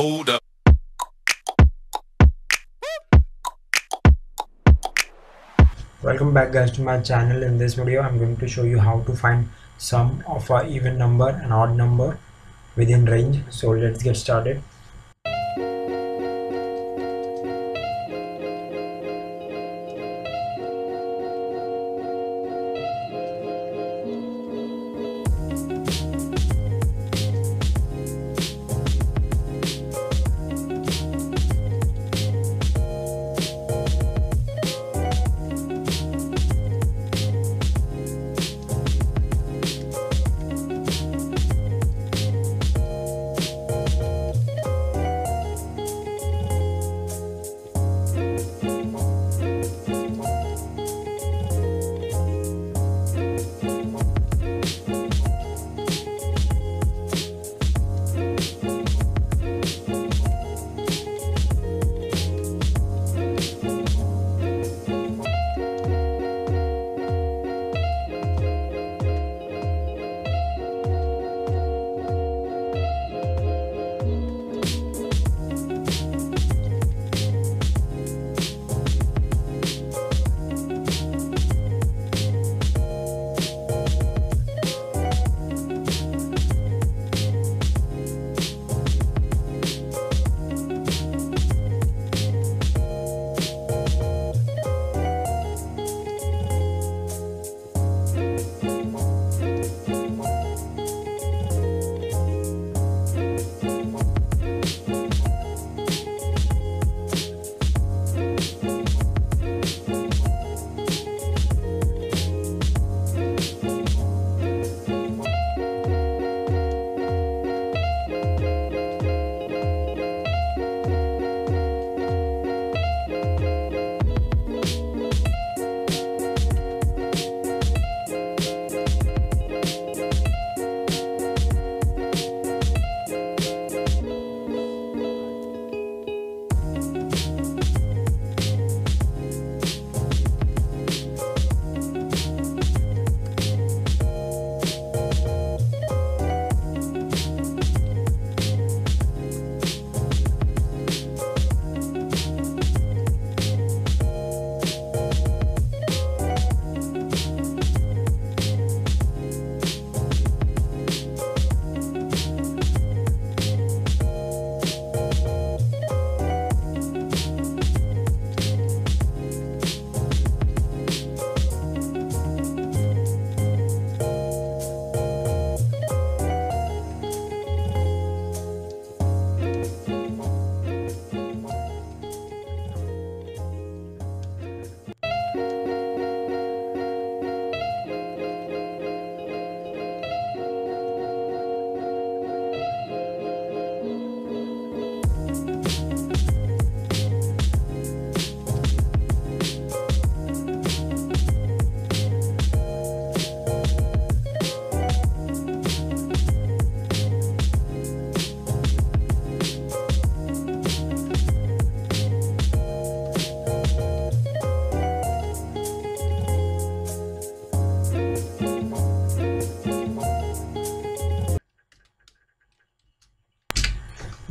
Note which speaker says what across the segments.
Speaker 1: Hold up.
Speaker 2: welcome back guys to my channel. In this video i'm going to show you how to find sum of a even number and odd number within range. So let's get started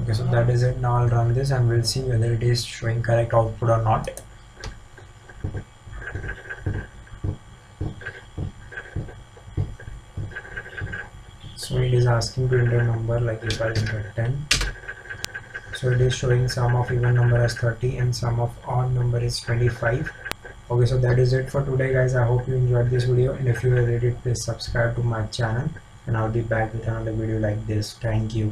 Speaker 2: okay so that is it. Now i'll run this and we'll see whether it is showing correct output or not. So it is asking to enter a number like if i enter 10 so it is showing sum of even number as 30 and sum of odd number is 25 okay so that is it for today guys. I hope you enjoyed this video. And if you have read it please subscribe to my channel. And i'll be back with another video like this. Thank you